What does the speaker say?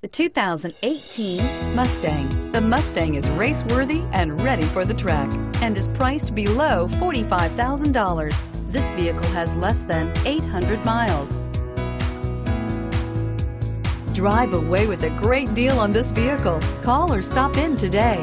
The 2018 Mustang. The Mustang is race-worthy and ready for the track and is priced below $45,000. This vehicle has less than 800 miles. Drive away with a great deal on this vehicle. Call or stop in today.